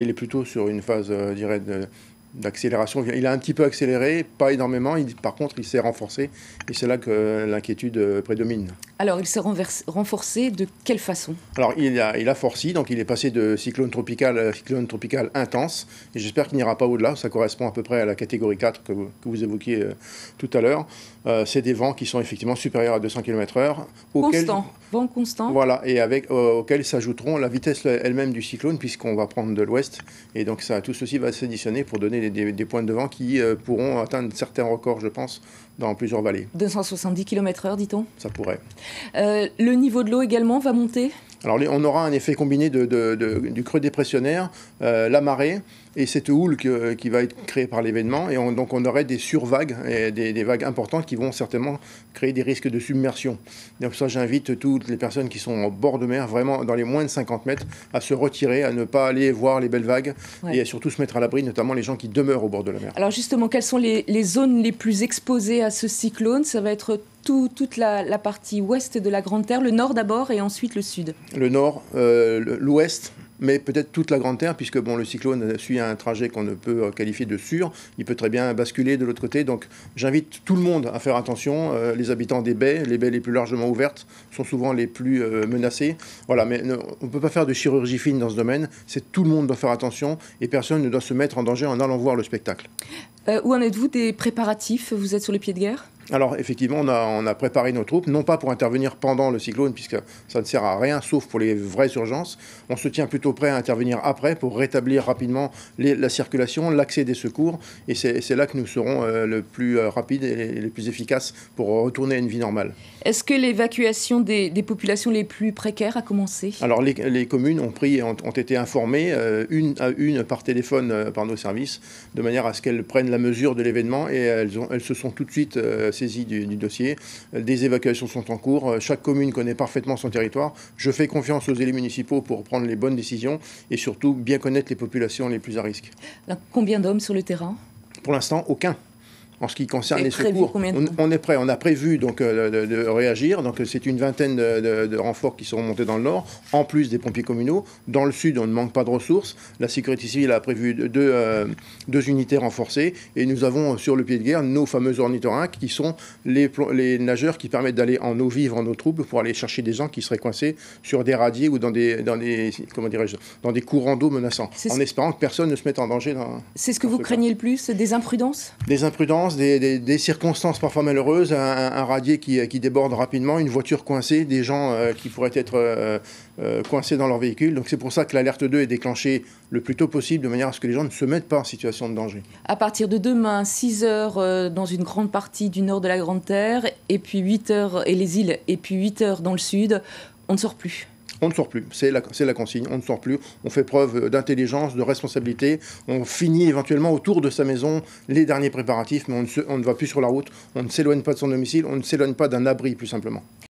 Il est plutôt sur une phase, euh, je dirais, d'accélération. Il a un petit peu accéléré, pas énormément. par contre, il s'est renforcé et c'est là que l'inquiétude euh, prédomine. Alors, il s'est renforcé de quelle façon? Alors, il a, il a forci, donc il est passé de cyclone tropical à cyclone tropical intense. Et j'espère qu'il n'ira pas au-delà. Ça correspond à peu près à la catégorie 4 que vous, évoquiez euh, tout à l'heure. c'est des vents qui sont effectivement supérieurs à 200 km/h. Constant, vent constant. Voilà, et avec, auxquels s'ajouteront la vitesse elle-même du cyclone, puisqu'on va prendre de l'ouest et donc ça, tout ceci va s'additionner pour donner des, points de vent qui euh, pourront atteindre certains records, je pense, dans plusieurs vallées. 270 km/h, dit-on? Ça pourrait. Euh, le niveau de l'eau également va monter? Alors on aura un effet combiné du creux dépressionnaire, euh, la marée et cette houle qui va être créée par l'événement. Et donc on aurait des survagues, et des, vagues importantes qui vont certainement créer des risques de submersion. Donc ça j'invite toutes les personnes qui sont au bord de mer, vraiment dans les moins de 50 mètres, à se retirer, à ne pas aller voir les belles vagues et à surtout se mettre à l'abri, notamment les gens qui demeurent au bord de la mer. Alors justement, quelles sont les, les zones les plus exposées à ce cyclone? Ça va être toute la, partie ouest de la Grande Terre, le nord d'abord et ensuite le sud Le nord, euh, l'ouest, mais peut-être toute la Grande Terre, puisque bon, le cyclone suit un trajet qu'on ne peut euh, qualifier de sûr. Il peut très bien basculer de l'autre côté. Donc j'invite tout le monde à faire attention. Euh, les habitants des baies, les baies les plus largement ouvertes, sont souvent les plus menacées. Voilà, mais on ne peut pas faire de chirurgie fine dans ce domaine. C'est tout le monde doit faire attention et personne ne doit se mettre en danger en allant voir le spectacle. où en êtes-vous des préparatifs? Vous êtes sur les pieds de guerre? Alors effectivement, on a, préparé nos troupes, non pas pour intervenir pendant le cyclone, puisque ça ne sert à rien, sauf pour les vraies urgences. On se tient plutôt prêt à intervenir après pour rétablir rapidement la circulation, l'accès des secours, et c'est là que nous serons euh, le plus euh, rapides et les plus efficaces pour retourner à une vie normale. Est-ce que l'évacuation des, populations les plus précaires a commencé? Alors les, communes ont, pris, ont, été informées euh, une à une par téléphone par nos services, de manière à ce qu'elles prennent la mesure de l'événement et elles, elles, se sont tout de suite saisie du, dossier. Des évacuations sont en cours. Chaque commune connaît parfaitement son territoire. Je fais confiance aux élus municipaux pour prendre les bonnes décisions et surtout bien connaître les populations les plus à risque. Combien d'hommes sur le terrain? Pour l'instant, aucun en ce qui concerne les secours. On, est prêt, on a prévu donc euh, de, réagir. Donc c'est une vingtaine de, renforts qui seront montés dans le nord, en plus des pompiers communaux. Dans le sud, on ne manque pas de ressources. La sécurité civile a prévu deux, euh, deux unités renforcées et nous avons sur le pied de guerre nos fameux ornithorynques qui sont les, les nageurs qui permettent d'aller en eau vive, en eau trouble, pour aller chercher des gens qui seraient coincés sur des radiers ou dans des, dans des, comment dirais-je, dans des courants d'eau menaçants, en espérant que personne ne se mette en danger. C'est ce que vous craignez le plus, des imprudences? Des imprudences des, circonstances parfois malheureuses, un, radier qui, déborde rapidement, une voiture coincée, des gens euh, qui pourraient être euh, euh, coincés dans leur véhicule. Donc c'est pour ça que l'alerte 2 est déclenchée le plus tôt possible, de manière à ce que les gens ne se mettent pas en situation de danger. À partir de demain, 6 heures dans une grande partie du nord de la Grande Terre, et puis 8 heures, et les îles, et puis 8 heures dans le sud, on ne sort plus. On ne sort plus, c'est la, consigne, on ne sort plus. On fait preuve d'intelligence, de responsabilité. On finit éventuellement autour de sa maison les derniers préparatifs, mais on ne, on ne va plus sur la route, on ne s'éloigne pas de son domicile, on ne s'éloigne pas d'un abri, plus simplement.